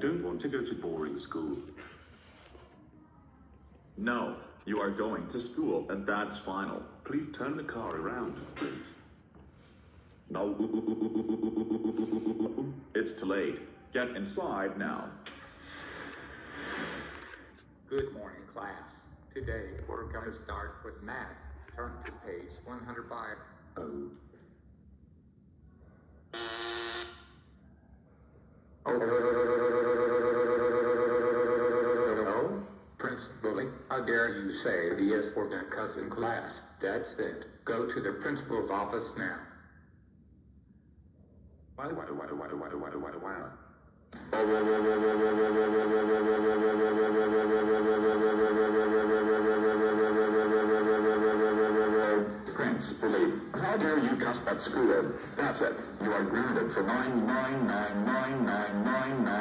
don't want to go to boring school. No, you are going to school, and that's final. Please turn the car around, please. No, it's too late. Get inside now. Good morning, class. Today, we're going to start with math. Turn to page 105. Oh. Oh, properly, how dare you say the S word in cousin class? That's it. Go to the principal's office now. Why, why, why, why, why, why, why, why? Prince Bully, how dare you cuss at school? That's it. You are grounded for nine nine nine nine nine nine nine.